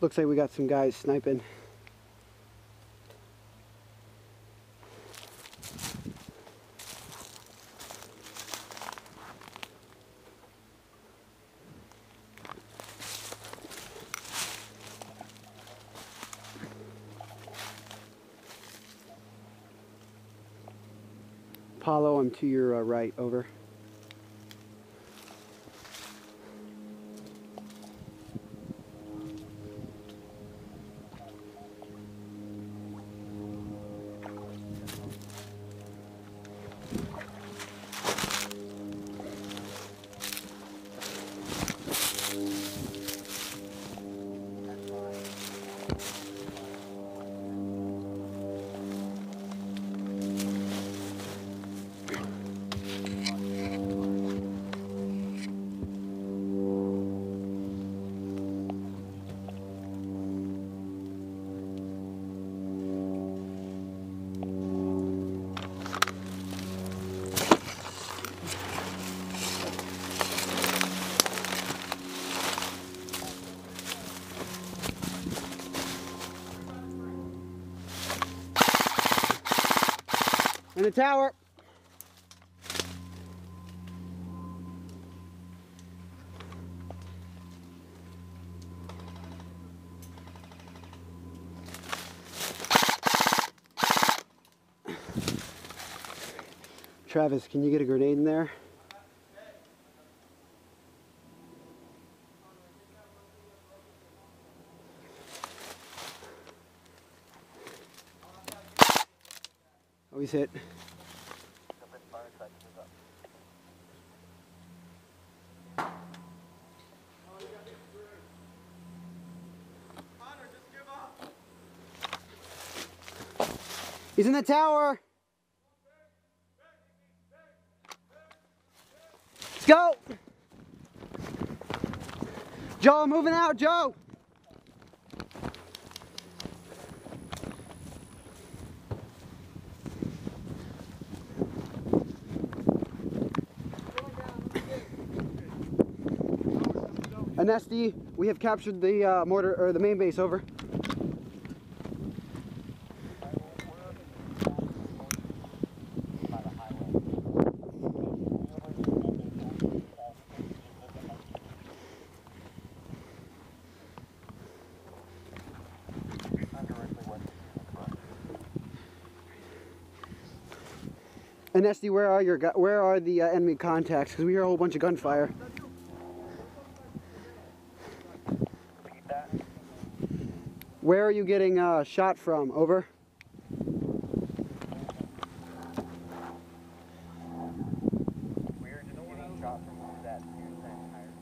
Looks like we got some guys sniping. Apollo, I'm to your uh, right, over. The tower. Travis, can you get a grenade in there? Oh, Always hit. He's in the tower. Let's go. Joe, moving out, Joe. Anesti, we have captured the uh, mortar or the main base. Over. Anesti, where are your where are the uh, enemy contacts? Because we hear a whole bunch of gunfire. Where are you getting uh, shot from? Over. We're just getting shot from that near that entire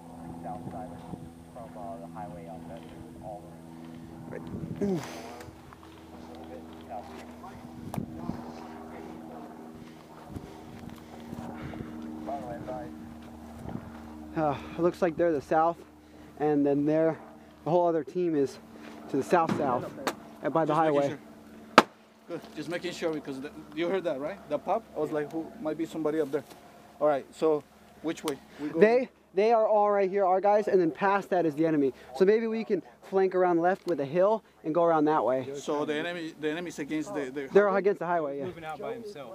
south side from uh, the highway out that all around. A little bit south. By the way, sorry. Uh, it looks like they're the south, and then there, the whole other team is to the south south, uh, by the Just making highway. sure. Good. Just making sure because the, you heard that, right? The pop. I was like, who might be somebody up there? All right. So, which way? We go. They they are all right here, our guys, and then past that is the enemy. So maybe we can flank around left with a hill and go around that way. So the enemy, the enemy's against the. the They're against the highway, yeah. moving out by himself.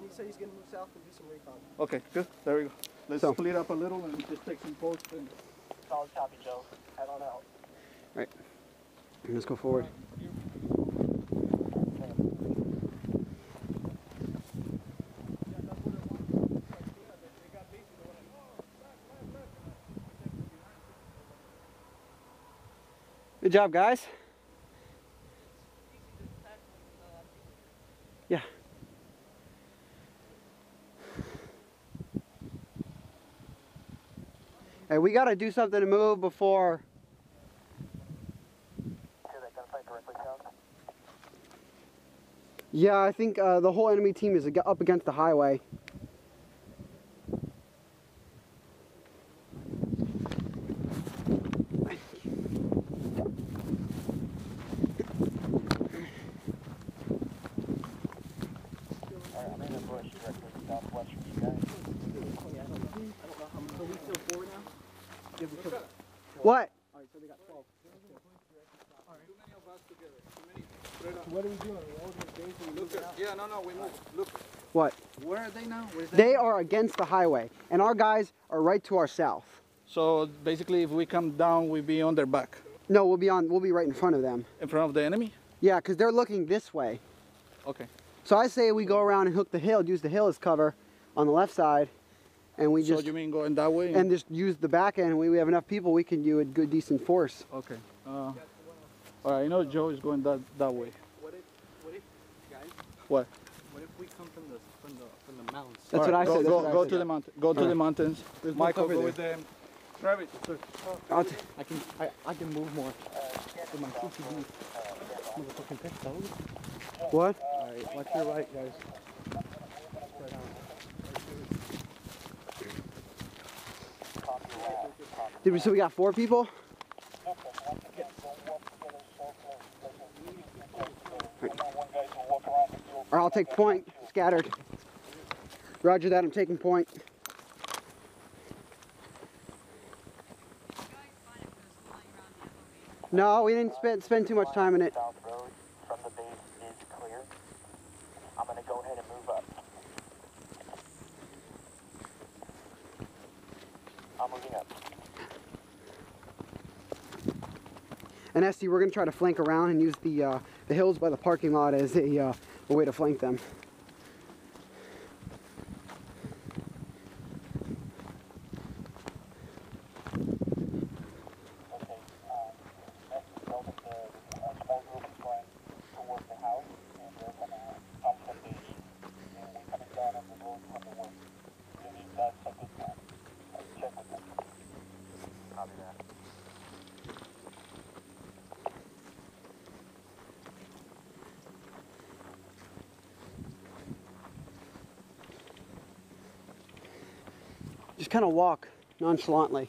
He said he's going to move south and do some recon. Okay. Good. There we go. Let's So- split up a little and just take some posts and. Solid copy, Joe. Head on out. Right. Let's go forward. Good job, guys. Hey, we got to do something to move before? Yeah, I think uh, the whole enemy team is up against the highway. Alright, I'm in the bush directly southwest from you guys. What? All right, so they got 12. What are we doing? We're all gonna base and Look at, yeah, no, no, we move. Look, What? where are they now? Where's They are against the highway, and our guys are right to our south. So basically, if we come down, we'll be on their back, No, we'll be on. We'll be right in front of them. in front of the enemy. Yeah, because they're looking this way. Okay. So I say we go around and hook the hill, use the hill as cover on the left side, and we just. So you mean going that way? and just use the back end. We, we have enough people. We can do a good, decent force. okay. Uh, all right. I know Joe is going that that way. What if, what if, guys? What? What if we come from the from the from the mountains? That's All what I go, said. That's Go, what I go said. to the mountain. Go to All the mountains. no Michael, cover go there. with them. Travis. I'll t- I can I, I can move more with my CCD. Motherfucking pistol. what? Alright, watch your right, guys. Right on. Did we? So we got four people. Or I'll take point. Scattered. Roger that. I'm taking point. No, we didn't spend spend too much time in it. South Road from the base is clear. I'm gonna go ahead and move up. I'm moving up. Anesti, we're gonna try to flank around and use the uh, the hills by the parking lot as a, uh, a way to flank them. Okay, um, next is over the, uh, small group is going towards the house, and they're gonna come from the east, and we're coming down on the road from the west. You need that's a good plan. Uh, check with them. Copy that. Just kind of walk nonchalantly.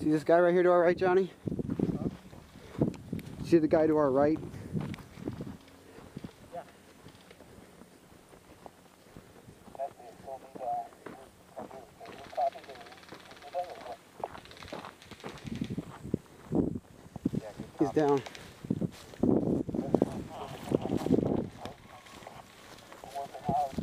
See this guy right here to our right, Johnny? See the guy to our right? That's it, so need, uh, from you, can you copy the, you done or what? Yeah, good He's down. towards the house.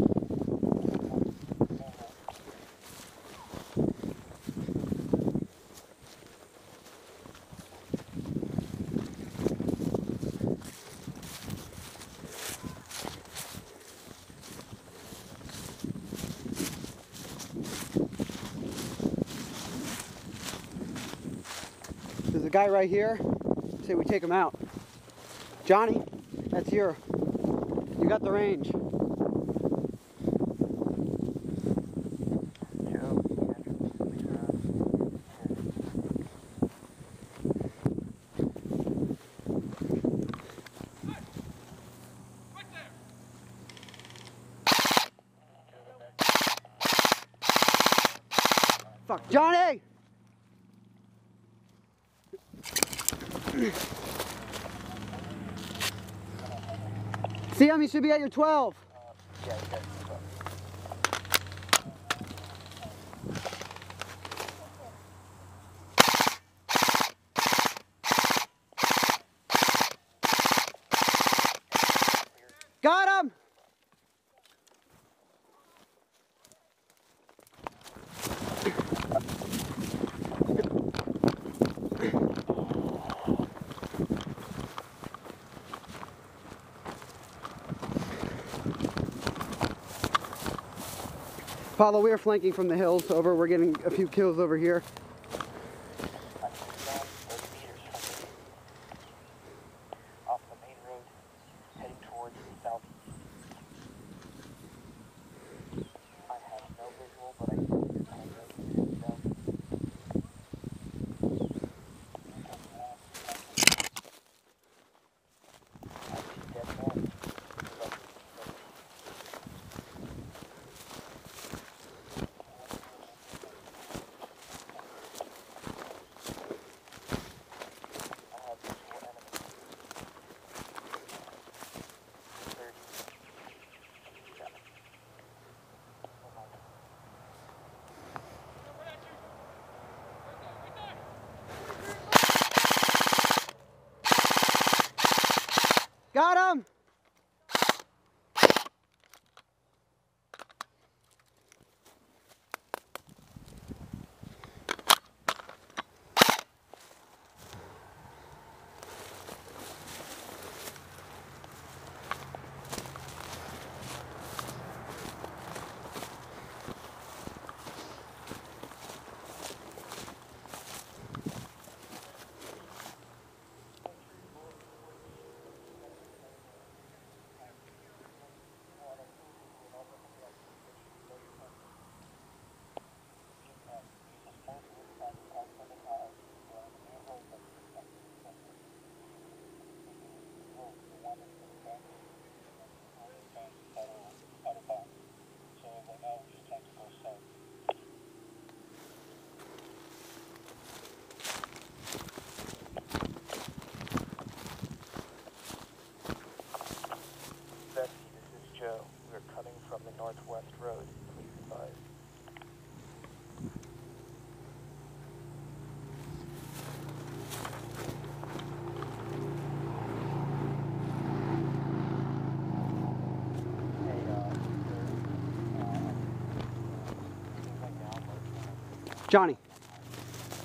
There's a guy right here. Say we take him out. Johnny, that's your. You got the range. See him? He should be at your 12. Paulo, we are flanking from the hills over. We're getting a few kills over here. Johnny,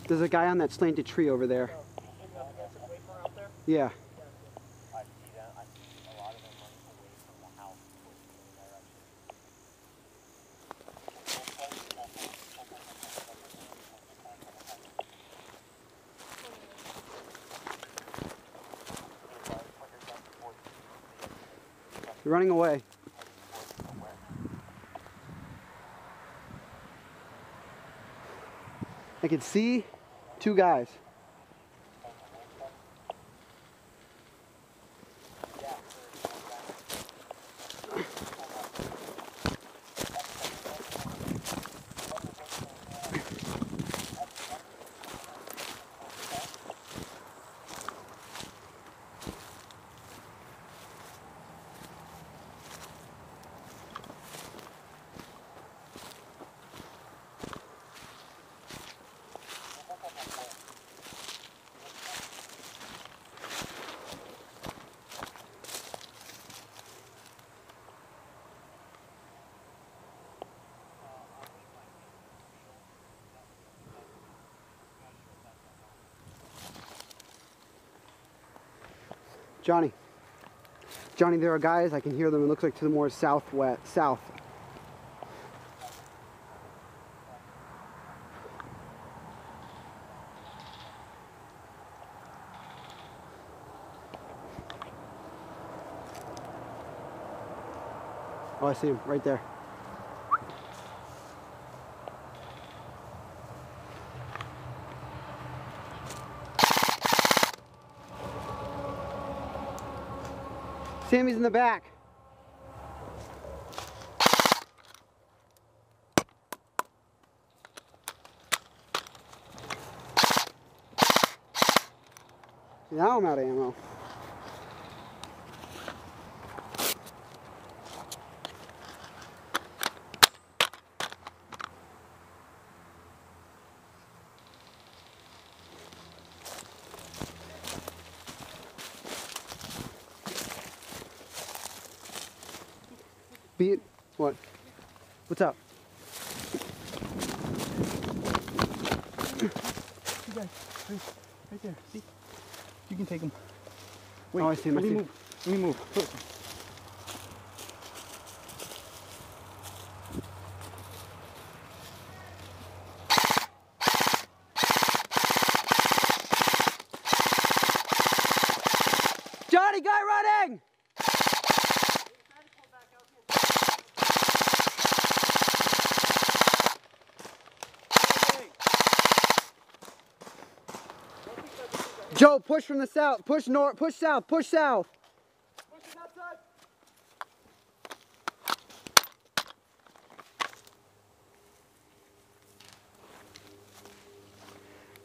there's a guy on that slanted tree over there. Yeah. Them running away from the house towards the direction. They're running away. I can see two guys. Johnny. Johnny, there are guys. I can hear them. It looks like to the more southwest, south. Oh, I see him right there. Sammy's in the back. Now I'm out of ammo. Beat what? What's up? You guys, right, right there. See? You can take them. Wait, Oh, I see him, Let me move. Let me move. Look. Johnny, guy running! Joe, push from the south. Push north. Push south. Push south.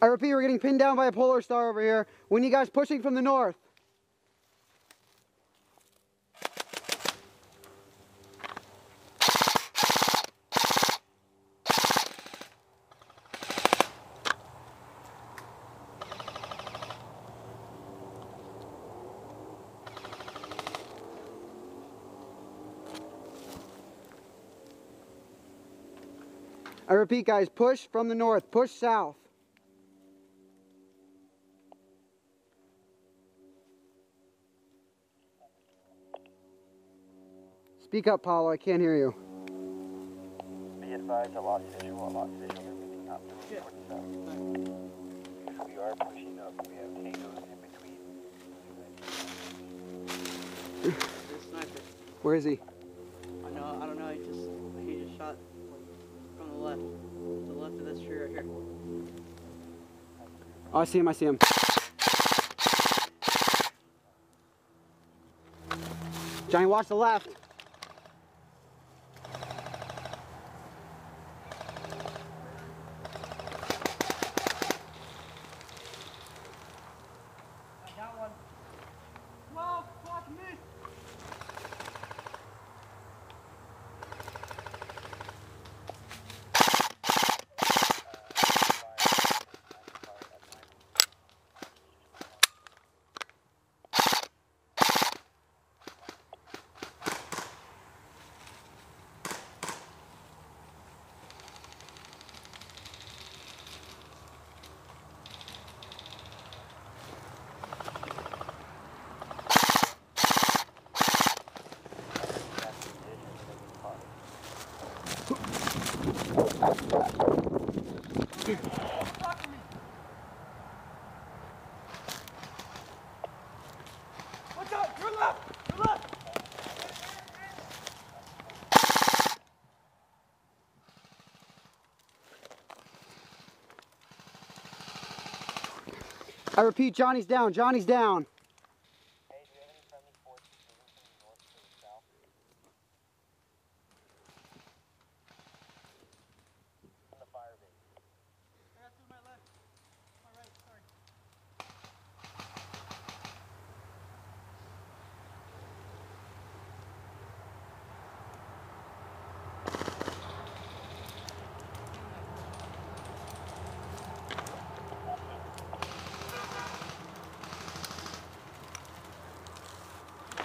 I repeat, we're getting pinned down by a polar star over here. When you guys pushing from the north. Repeat, guys, push from the north. Push south. Speak up, Paulo. I can't hear you. Be advised, I lost visual. I lost visual. Up the south. We are pushing up, we have tangos in between. There's a sniper. Where is he? This tree right here. Oh, I see him. I see him. Johnny, watch the left. I repeat, Johnny's down. Johnny's down.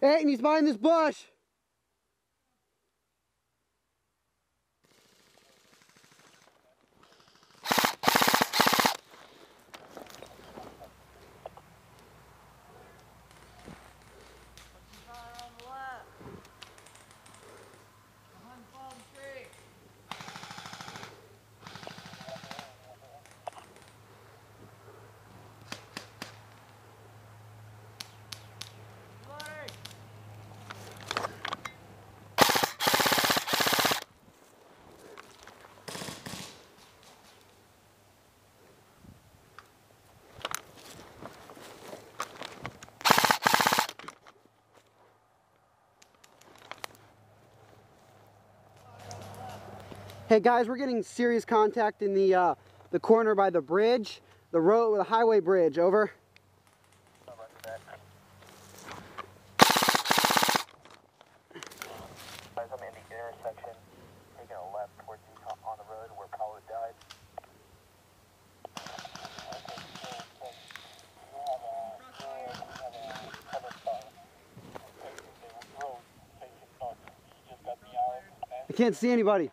Hey, and he's behind this bush. Hey guys, we're getting serious contact in the uh, the corner by the bridge, the road, the highway bridge. Over. Guys, I'm in the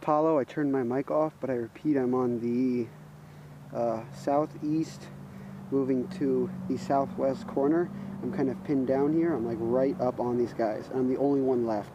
Paulo, I turned my mic off, but I repeat, I'm on the uh, southeast, moving to the southwest corner. I'm kind of pinned down here. I'm like right up on these guys. I'm the only one left.